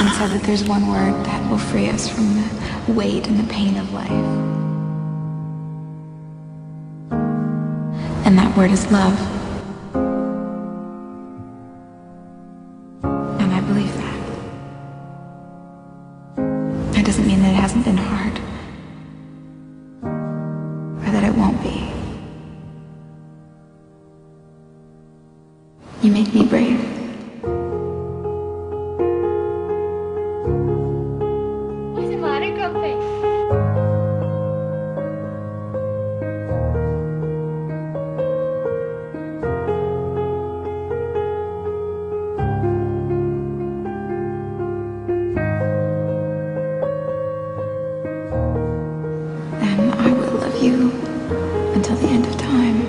and said that there's one word that will free us from the weight and the pain of life. And that word is love. And I believe that. That doesn't mean that it hasn't been hard. Or that it won't be. You make me brave. you until the end of time.